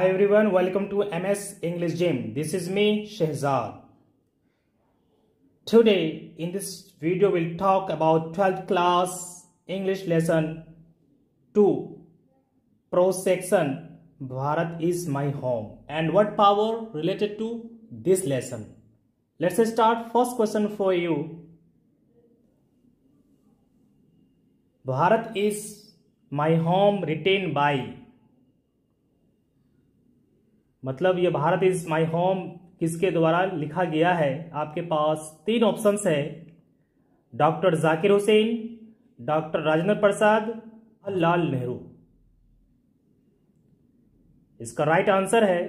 Hi everyone, welcome to MS English Gym. This is me, Shehzad. Today, in this video, we'll talk about 12th class English lesson 2, pro section, Bharat is my home, and what power related to this lesson. Let's start. First question for you. Bharat is my home written by मतलब ये Bharat is my home किसके द्वारा लिखा गया है? आपके पास तीन ऑप्शंस है। डॉक्टर जाकिर हुसैन, डॉक्टर राजेंद्र प्रसाद, और लाल नेहरू। इसका राइट आंसर है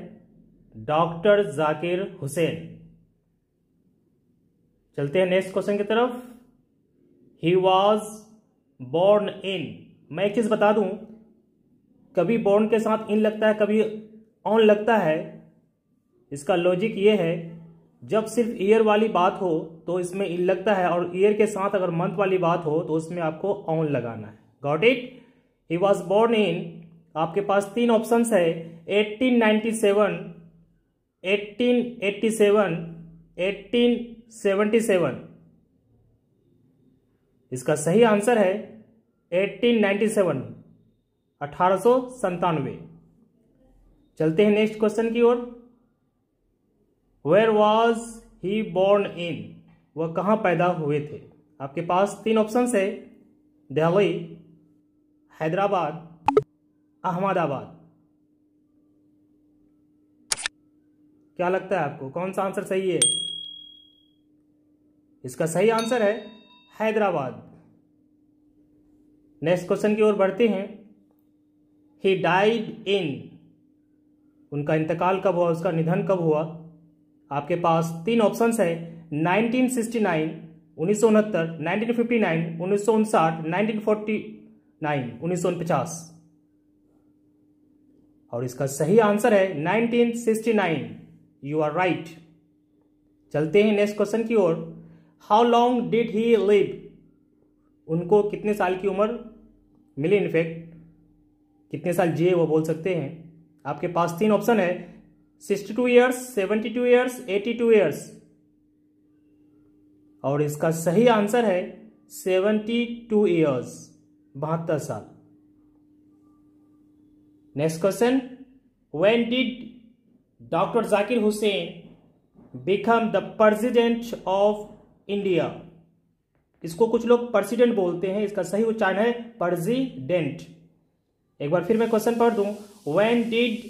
डॉक्टर जाकिर हुसैन। चलते हैं नेक्स्ट क्वेश्चन की तरफ़। ही वॉज़ बोर्न इन मैं एक चीज़ बता दूँ, कभी बोर्न के साथ इन लगता है, कभी ऑन लगता है? इसका लॉजिक ये है जब सिर्फ़ ईयर वाली बात हो तो इसमें इन लगता है और ईयर के साथ अगर मंथ वाली बात हो तो उसमें आपको ऑन लगाना है। Got it he was born in आपके पास तीन ऑप्शन है 1897, 1887, 1877 इसका सही आंसर है 1897 अठारह सौ संतानवे चलते हैं नेक्स्ट क्वेश्चन की ओर। Where was he born in वह कहाँ पैदा हुए थे? आपके पास तीन ऑप्शन है। दिल्ली, हैदराबाद, अहमदाबाद। क्या लगता है आपको? कौन सा आंसर सही है? इसका सही आंसर है हैदराबाद। नेक्स्ट क्वेश्चन की ओर बढ़ते हैं। ही डाइड इन उनका इंतकाल कब हुआ, उसका निधन कब हुआ? आपके पास तीन ऑप्शंस है। 1969 उन्नीस सौ उनहत्तर, नाइनटीन फिफ्टी नाइन, उन्नीस सौ उनसाठ, नाइनटीन फोर्टी नाइन, उन्नीस सौ उनपचास। और इसका सही आंसर है 1969 यू आर राइट चलते हैं नेक्स्ट क्वेश्चन की ओर। How long did he live उनको कितने साल की उम्र मिली इनफेक्ट कितने साल जिए वो बोल सकते हैं? आपके पास तीन ऑप्शन है sixty two years seventy two years eighty two years और इसका सही आंसर है सेवेंटी टू ईयर्स बहत्तर साल. Next question when did doctor Zakir Hussain become the president of India इसको कुछ लोग प्रेसिडेंट बोलते हैं, इसका सही उच्चारण है प्रेसिडेंट एक बार फिर मैं क्वेश्चन पढ़ दूँ। When did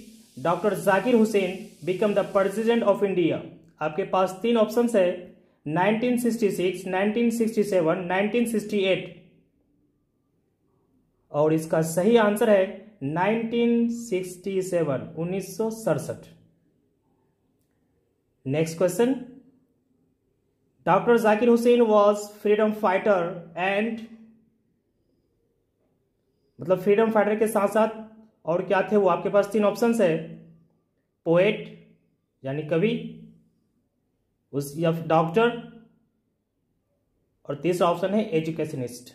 doctor Zakir Hussain become the president of India आपके पास तीन ऑप्शन है। 1966, 1967, 1968 और इसका सही आंसर है 1967 उन्नीस next question doctor Zakir Hussain was freedom fighter and मतलब फ्रीडम फाइटर के साथ साथ और क्या थे वो? आपके पास तीन ऑप्शंस है। पोएट यानी कवि, उस या डॉक्टर और तीसरा ऑप्शन है एजुकेशनिस्ट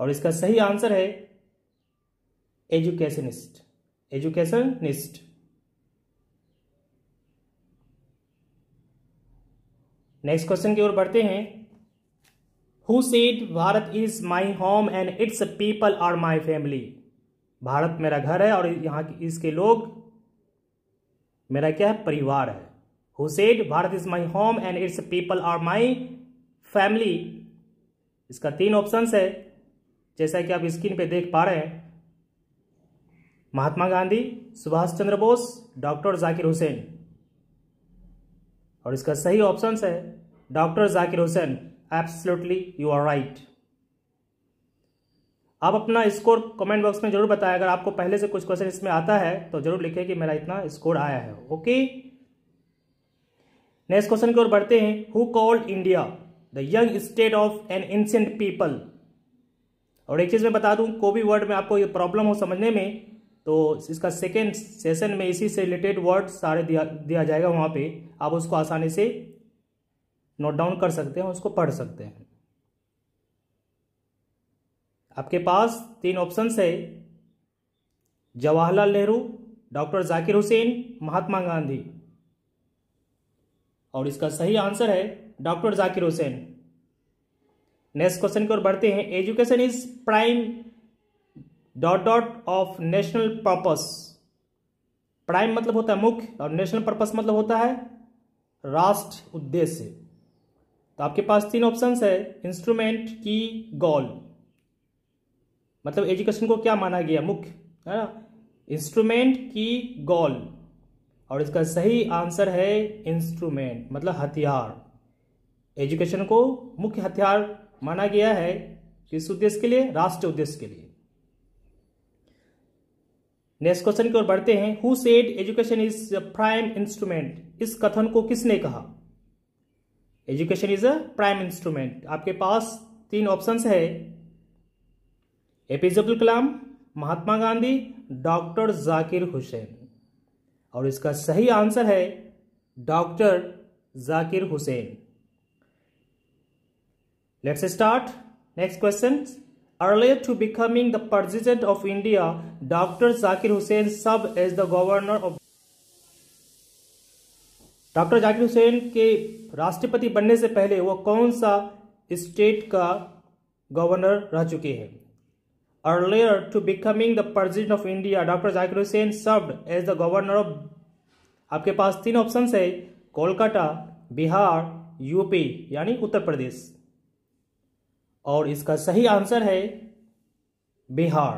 और इसका सही आंसर है एजुकेशनिस्ट एजुकेशनिस्ट नेक्स्ट क्वेश्चन की ओर बढ़ते हैं। Who said Bharat is my home and its people are my family Bharat मेरा घर है और यहाँ इसके लोग मेरा क्या है? परिवार है। Who said Bharat is my home and its people are my family इसका तीन ऑप्शन है। जैसा कि आप स्क्रीन पे देख पा रहे हैं। महात्मा गांधी, सुभाष चंद्र बोस, डॉक्टर जाकिर हुसैन। और इसका सही ऑप्शन है, doctor Zakir Hussain. Absolutely you are right आप अपना स्कोर कमेंट बॉक्स में ज़रूर बताएँ। अगर आपको पहले से कुछ क्वेश्चन इसमें आता है तो ज़रूर लिखें कि मेरा इतना स्कोर आया है। ओके नेक्स्ट क्वेश्चन की ओर बढ़ते हैं। Who called India the young state of an ancient people और एक चीज़ मैं बता दूँ कोई भी वर्ड में आपको ये प्रॉब्लम हो समझने में तो इसका सेकेंड सेशन में इसी से रिलेटेड वर्ड सारे दिया दिया जाएगा वहाँ पे। आप उसको आसानी से नोट डाउन कर सकते हैं, उसको पढ़ सकते हैं। आपके पास तीन ऑप्शंस है। जवाहरलाल नेहरू, डॉक्टर जाकिर हुसैन, महात्मा गांधी। और इसका सही आंसर है doctor Zakir Hussain. Next question की ओर बढ़ते हैं। Education is prime dot dot of national purpose. Prime मतलब होता है मुख्य और नेशनल पर्पस मतलब होता है राष्ट्र उद्देश्य। तो आपके पास तीन ऑप्शंस है इंस्ट्रूमेंट की गोल मतलब एजुकेशन को क्या माना गया? मुख्य, है ना? इंस्ट्रूमेंट की गोल और इसका सही आंसर है इंस्ट्रूमेंट मतलब हथियार. एजुकेशन को मुख्य हथियार माना गया है किस उद्देश्य के लिए? राष्ट्र उद्देश्य के लिए. नेक्स्ट क्वेश्चन की ओर बढ़ते हैं. Who said education is prime instrument इस कथन को किसने कहा? Education is a prime instrument आपके पास तीन ऑप्शंस है। एपीजे अब्दुल कलाम महात्मा गांधी डॉक्टर जाकिर हुसैन और इसका सही आंसर है doctor Zakir Hussain let's start next question Earlier to becoming the President of India, Dr. Zakir Hussain served as the Governor of doctor Zakir Hussain के राष्ट्रपति बनने से पहले वो कौन सा स्टेट का गवर्नर रह चुके हैं? Earlier to becoming the president of India doctor Zakir Hussain served as the governor of आपके पास तीन ऑप्शन है, कोलकाता, बिहार यूपी यानी उत्तर प्रदेश। और इसका सही आंसर है बिहार।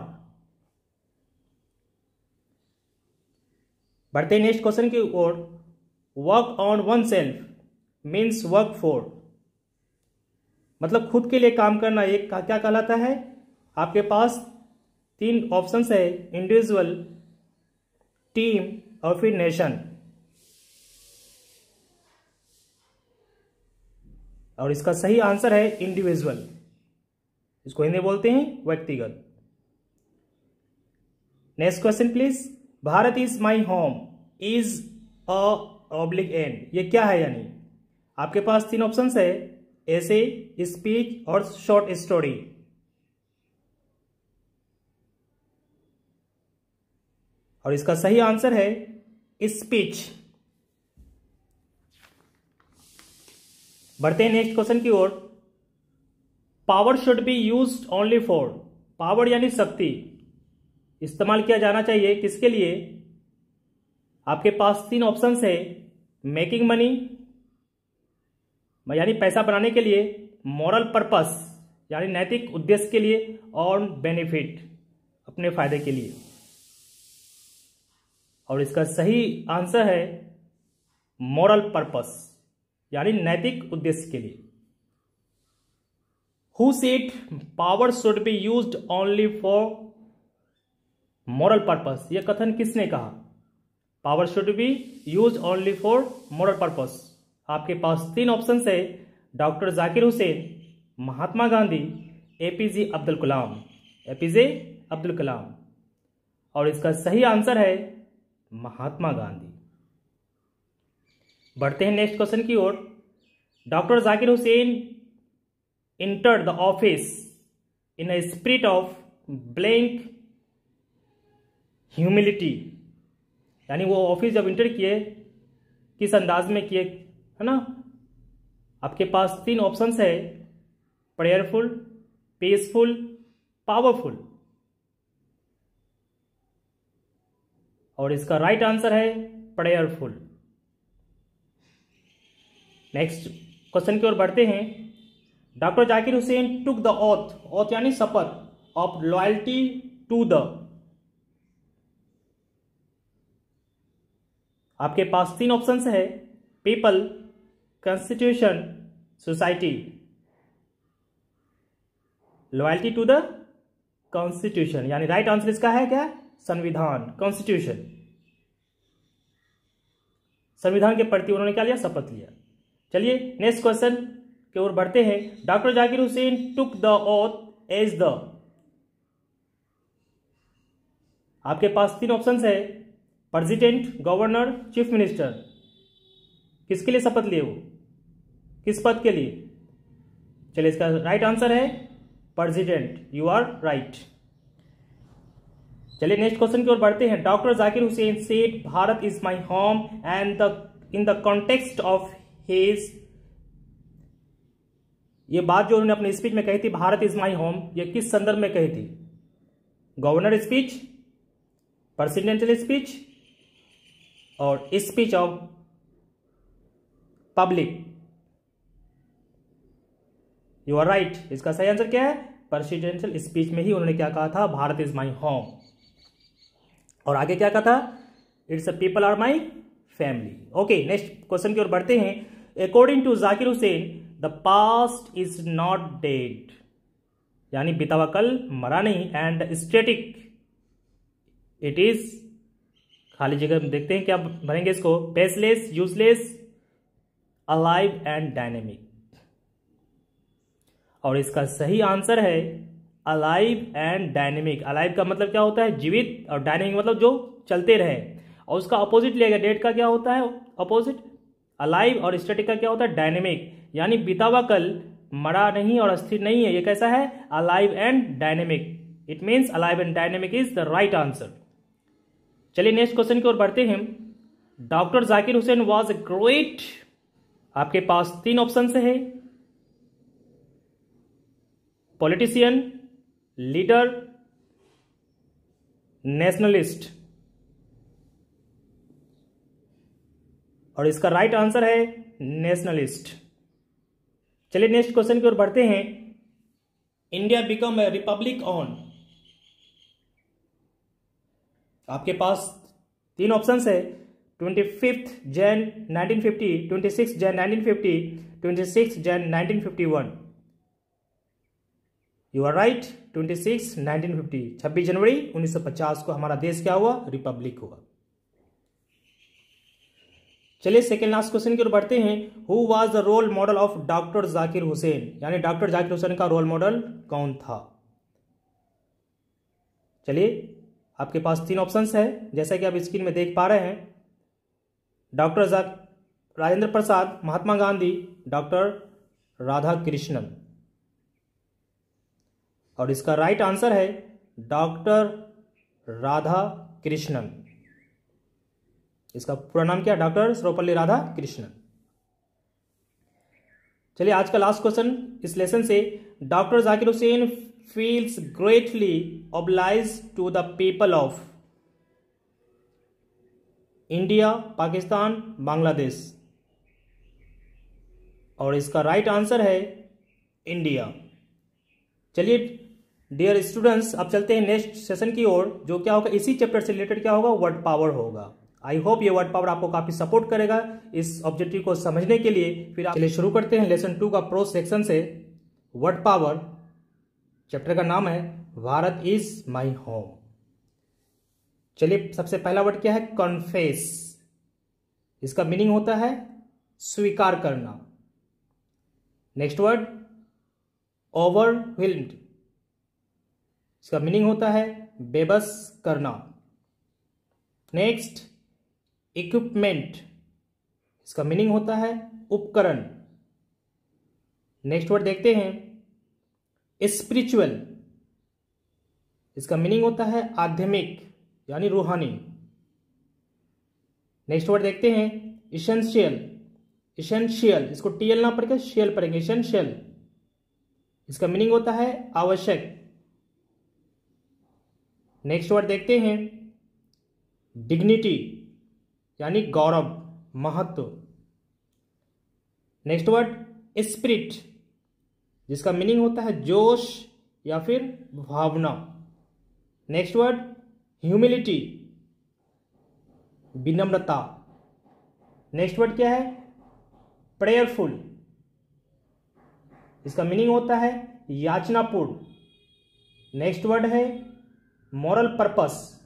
बढ़ते नेक्स्ट क्वेश्चन की ओर। Work on oneself means work for मतलब खुद के लिए काम करना एक का क्या कहलाता है? आपके पास तीन ऑप्शंस है इंडिविजुअल टीम और फिर नेशन और इसका सही आंसर है इंडिविजुअल इसको हिंदी बोलते हैं व्यक्तिगत. Next question please Bharat is my home is oblique an ये क्या है यानी? आपके पास तीन ऑप्शन है ऐसे स्पीच और शॉर्ट स्टोरी और इसका सही आंसर है स्पीच बढ़ते हैं नेक्स्ट क्वेश्चन की ओर. Power should be use only for power यानी शक्ति. इस्तेमाल किया जाना चाहिए किसके लिए? आपके पास तीन ऑप्शन है। मेकिंग मनी यानी पैसा बनाने के लिए मॉरल पर्पस यानी नैतिक उद्देश्य के लिए, और बेनिफिट अपने फ़ायदे के लिए। और इसका सही आंसर है मॉरल पर्पस यानी नैतिक उद्देश्य के लिए। Who said power should be use only for moral purpose यह कथन किसने कहा? Power should be use only for moral purpose. आपके पास तीन ऑप्शन है, doctor Zakir Hussain, Mahatma Gandhi APJ Abdul Kalam. APJ Abdul Kalam. और इसका सही आंसर है महात्मा गांधी। बढ़ते हैं नेक्स्ट क्वेश्चन की ओर। Doctor Zakir Hussain enter the office in a spirit of blank humility यानी वो ऑफ़िस जब इंटर किए, किस अंदाज में किए, है ना? आपके पास तीन ऑप्शंस है प्रेयरफुल पीसफुल पावरफुल और इसका राइट आंसर है प्रेयरफुल नेक्स्ट क्वेश्चन की ओर बढ़ते हैं। Doctor Zakir Hussain took the oath oath यानी शपथ ऑफ़ लॉयल्टी टू द आपके पास तीन ऑप्शंस है people constitution society loyalty to the constitution यानी राइट आंसर इसका है क्या? संविधान कॉन्स्टिट्यूशन संविधान के प्रति उन्होंने क्या लिया? शपथ लिया. चलिए नेक्स्ट क्वेश्चन की ओर बढ़ते हैं. Doctor Zakir Hussain took the oath as the आपके पास तीन ऑप्शन है प्रेसिडेंट, गवर्नर, चीफ मिनिस्टर। किसके लिए शपथ लिए वो? किस पद के लिए? चलिए इसका राइट आंसर है, प्रेसिडेंट यू आर राइट चलिए नेक्स्ट क्वेश्चन की ओर बढ़ते हैं। Doctor Zakir Hussain said Bharat is my home and the in the context of his ये बात जो उन्होंने अपने स्पीच में कही थी, भारत इज़ माई होम ये किस संदर्भ में कही थी? गवर्नर स्पीच प्रेसिडेंशियल स्पीच और speech of public you are right इसका सही आंसर क्या है? प्रेसिडेंशियल स्पीच में ही उन्होंने क्या कहा था? भारत इज़ माई होम और आगे क्या कहा था? It's a people are my family okay next question की ओर बढ़ते हैं। According to Zakir Hussain the past is not dead यानी बितावा कल मरा नहीं एंड स्टेटिक इट इज़ खाली जगह देखते हैं क्या भरेंगे इसको। Paceless useless alive and dynamic और इसका सही आंसर है अलाइव एंड डायनेमिक अलाइव का मतलब क्या होता है? जीवित और डायनेमिक मतलब जो चलते रहे। और उसका अपोजिट लिया गया डेट का क्या होता है? अपोजिट अलाइव और स्टेटिक का क्या होता है? डायनेमिक यानी बितावा कल मरा नहीं और अस्थिर नहीं है। ये कैसा है? Alive and dynamic it means alive and dynamic is the right answer चलिए नेक्स्ट क्वेश्चन की ओर बढ़ते हैं doctor Zakir Hussain was great आपके पास तीन ऑप्शन है। पॉलिटिशियन लीडर नेशनलिस्ट और इसका राइट आंसर है नेशनलिस्ट चलिए नेक्स्ट क्वेश्चन की ओर बढ़ते हैं। India become a republic on आपके पास तीन ऑप्शंस है। Twenty fifth Jan 1950 twenty six Jan 1950 twenty six Jan 1951 you are right twenty six nineteen fifty छब्बीस जनवरी 1950 को हमारा देश क्या हुआ? रिपब्लिक हुआ। चलिए सेकेंड लास्ट क्वेश्चन की ओर बढ़ते हैं। Who was the role model of doctor Zakir Hussain यानी डॉक्टर जाकिर हुसैन का रोल मॉडल कौन था? चलिए आपके पास तीन ऑप्शंस है। जैसा कि आप स्क्रीन में देख पा रहे हैं डॉक्टर राजेंद्र प्रसाद, महात्मा गांधी डॉक्टर राधा कृष्णन और इसका राइट आंसर है डॉक्टर राधा कृष्णन इसका पूरा नाम क्या डॉक्टर सर्वपल्ली राधा कृष्णन चलिए आज का लास्ट क्वेश्चन इस लेसन से doctor Zakir Hussain feels greatly obliged to the people of India Pakistan Bangladesh और इसका राइट right आंसर है इंडिया चलिए डियर स्टूडेंट्स अब चलते हैं नेक्स्ट सेशन की ओर, जो क्या होगा, इसी चैप्टर से रिलेटेड क्या होगा? वर्ड पावर होगा. आई होप ये वर्ड पावर आपको काफ़ी सपोर्ट करेगा इस ऑब्जेक्टिव को समझने के लिए। फिर आप चलिए शुरू करते हैं लेसन टू का प्रो सेक्शन से. वर्ड पावर चैप्टर का नाम है, भारत इज़ माई होम चलिए, सबसे पहला वर्ड क्या है? कॉन्फेस इसका मीनिंग होता है, स्वीकार करना. नेक्स्ट वर्ड ओवरविल्ड इसका मीनिंग होता है, बेबस करना. नेक्स्ट इक्विपमेंट इसका मीनिंग होता है, उपकरण. नेक्स्ट वर्ड देखते हैं स्पिरिचुअल इसका मीनिंग होता है आध्यात्मिक, यानी रूहानी। नेक्स्ट वर्ड देखते हैं इसेंशियल इसेंशियल इसको टीएल ना पढ़कर शेल पढ़ेंगे इसेंशियल इसका मीनिंग होता है आवश्यक। नेक्स्ट वर्ड देखते हैं डिग्निटी यानी गौरव, महत्व। नेक्स्ट वर्ड स्पिरिट जिसका मीनिंग होता है जोश या फिर भावना। नेक्स्ट वर्ड, ह्यूमिलिटी, विनम्रता। नेक्स्ट वर्ड क्या है? प्रेयरफुल। इसका मीनिंग होता है याचनापूर्ण। नेक्स्ट वर्ड है मॉरल पर्पस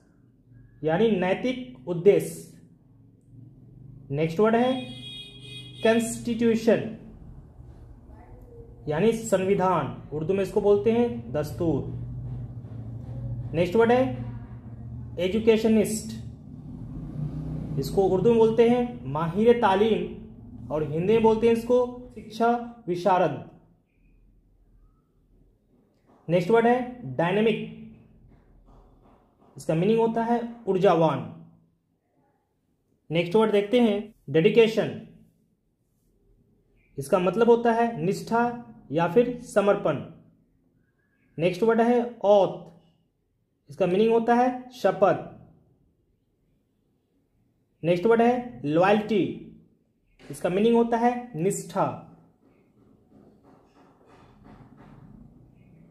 यानी नैतिक उद्देश्य। नेक्स्ट वर्ड है कॉन्स्टिट्यूशन यानी संविधान, उर्दू में इसको बोलते हैं दस्तूर। नेक्स्ट वर्ड है एजुकेशनिस्ट इसको उर्दू में बोलते हैं माहिर तालीम और हिंदी में बोलते हैं इसको शिक्षा विशारद। नेक्स्ट वर्ड है डायनेमिक इसका मीनिंग होता है ऊर्जावान। नेक्स्ट वर्ड देखते हैं डेडिकेशन इसका मतलब होता है निष्ठा या फिर समर्पण। नेक्स्ट वर्ड है औत इसका मीनिंग होता है शपथ। नेक्स्ट वर्ड है लॉयल्टी इसका मीनिंग होता है निष्ठा।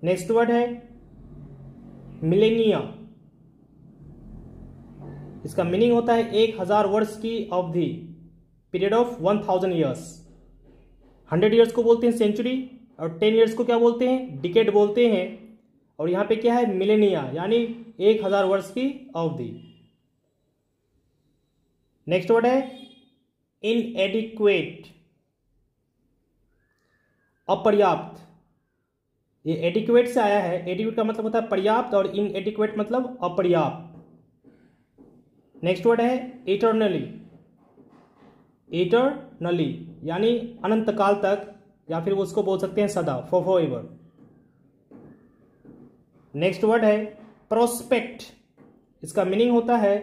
नेक्स्ट वर्ड है मिलेनिया इसका मीनिंग होता है एक हज़ार वर्ष की अवधि। Period of one thousand years hundred years को बोलते हैं सेंचुरी और टेन ईयर्स को क्या बोलते हैं? डिकेट बोलते हैं। और यहाँ पे क्या है? मिलेनिया यानी एक हज़ार वर्ष की अवधि। नेक्स्ट वर्ड है? इनएडिक्वेट अपर्याप्त। ये एडिक्वेट से आया है। एडिक्वेट का मतलब होता है पर्याप्त और इनएडिक्वेट मतलब अपर्याप्त। नेक्स्ट वर्ड है इटरनली इटरनली यानी अनंत काल तक। या फिर उसको बोल सकते हैं सदा for for ever next word है प्रोस्पेक्ट इसका मीनिंग होता है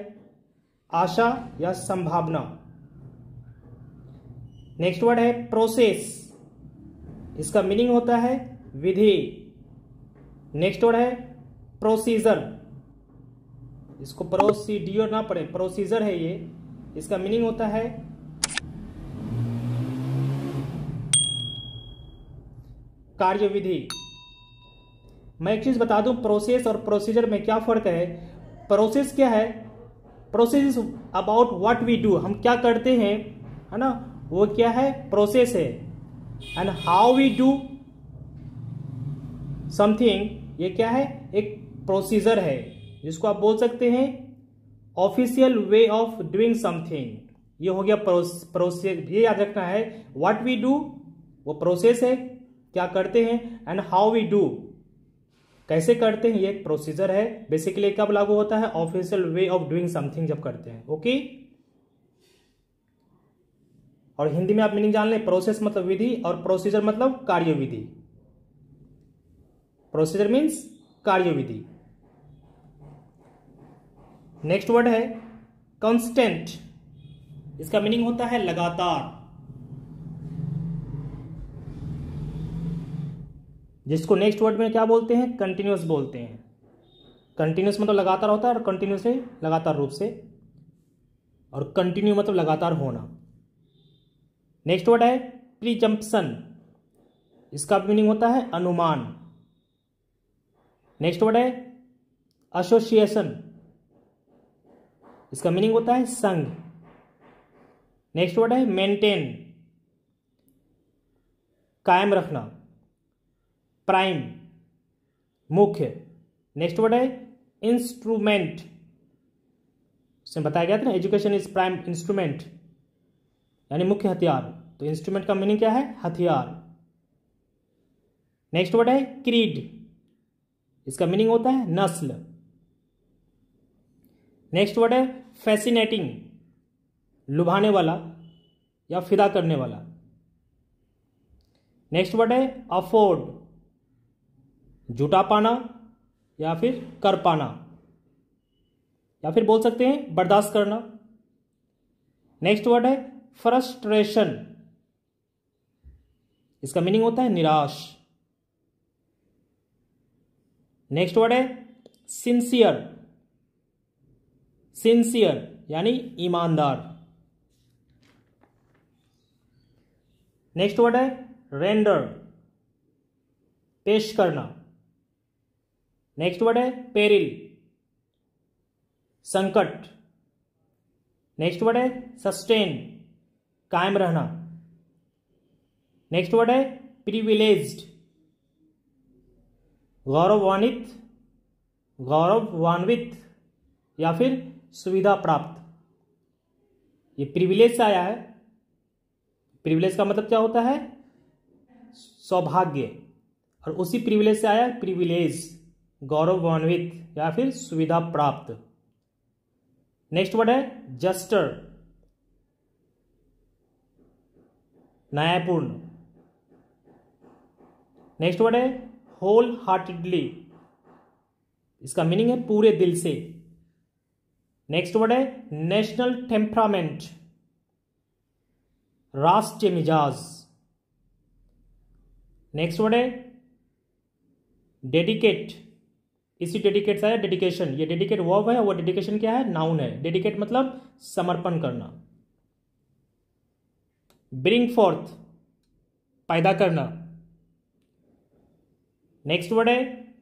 आशा या संभावना. नेक्स्ट वर्ड है प्रोसेस इसका मीनिंग होता है विधि. नेक्स्ट वर्ड है प्रोसीजर इसको प्रोसीडियर ना पड़े प्रोसीजर है ये. इसका मीनिंग होता है कार्य विधि मैं एक चीज़ बता दूँ प्रोसेस और प्रोसीजर में क्या फ़र्क है? प्रोसेस क्या है? Process is about what we do हम क्या करते हैं, है ना? वो क्या है? प्रोसेस है। And how we do something ये क्या है? एक प्रोसीजर है, जिसको आप बोल सकते हैं official way of doing something ये हो गया प्रोसेस ये याद रखना है व्हाट वी डू वो प्रोसेस है। क्या करते हैं एंड हाउ वी डू कैसे करते हैं? ये एक प्रोसीजर है। बेसिकली कब लागू होता है? Official way of doing something जब करते हैं। ओके और हिंदी में आप मीनिंग जान लें। प्रोसेस मतलब विधि और प्रोसीजर मतलब कार्य विधि प्रोसीजर मीन्स कार्य विधि नेक्स्ट वर्ड है कॉन्स्टेंट इसका मीनिंग होता है लगातार। जिसको नेक्स्ट वर्ड में क्या बोलते हैं? कंटिन्यूस बोलते हैं। कंटिन्यूस मतलब लगातार होता है और कंटिन्यूस है लगातार रूप से। और कंटिन्यू मतलब लगातार होना। नेक्स्ट वर्ड है प्रीजम्पसन इसका मीनिंग होता है अनुमान। नेक्स्ट वर्ड है एसोसिएशन इसका मीनिंग होता है संघ। नेक्स्ट वर्ड है मेंटेन कायम रखना। प्राइम मुख्य. नेक्स्ट वर्ड है इंस्ट्रूमेंट इसमें बताया गया था ना एजुकेशन इज़ प्राइम इंस्ट्रूमेंट यानी मुख्य हथियार. तो इंस्ट्रूमेंट का मीनिंग क्या है? हथियार. नेक्स्ट वर्ड है क्रीड इसका मीनिंग होता है नस्ल. नेक्स्ट वर्ड है फैसिनेटिंग लुभाने वाला या फिदा करने वाला. नेक्स्ट वर्ड है अफोर्ड जुटा पाना या फिर कर पाना? या फिर बोल सकते हैं बर्दाश्त करना। नेक्स्ट वर्ड है फ्रस्ट्रेशन इसका मीनिंग होता है निराश। नेक्स्ट वर्ड है सिंसियर सिंसियर यानी ईमानदार। नेक्स्ट वर्ड है रेंडर पेश करना। नेक्स्ट वर्ड है पेरिल संकट. नेक्स्ट वर्ड है सस्टेन कायम रहना. नेक्स्ट वर्ड है प्रिविलेज्ड गौरवान्वित गौरवान्वित या फिर सुविधा प्राप्त. ये प्रिविलेज से आया है. प्रिविलेज का मतलब क्या होता है? सौभाग्य. और उसी प्रिविलेज से आया प्रिविलेज गौरवान्वित या फिर सुविधा प्राप्त। नेक्स्ट वर्ड है जस्टर। न्यायपूर्ण। नेक्स्ट वर्ड है होल हार्टेडली इसका मीनिंग है पूरे दिल से। नेक्स्ट वर्ड है नेशनल टेम्परामेंट। राष्ट्रीय मिजाज। नेक्स्ट वर्ड है डेडिकेट। इसी डेडिकेट से है, डेडिकेशन। ये डेडिकेट वर्ब है, वो डेडिकेशन क्या है? नाउन है। डेडिकेट मतलब समर्पण करना। ब्रिंग फोर्थ पैदा करना। नेक्स्ट वर्ड है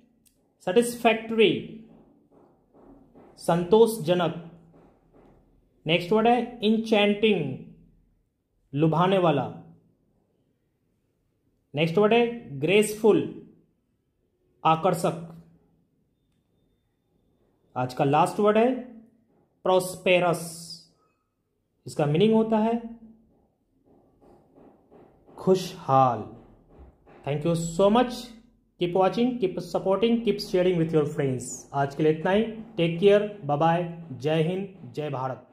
सेटिस्फैक्ट्री संतोषजनक। नेक्स्ट वर्ड है इंचैंटिंग लुभाने वाला। नेक्स्ट वर्ड है ग्रेसफुल आकर्षक। आज का लास्ट वर्ड है प्रोस्पेरस इसका मीनिंग होता है खुशहाल. Thank you so much keep watching keep supporting keep sharing with your friends आज के लिए इतना ही. टेक केयर बाय जय हिंद जय भारत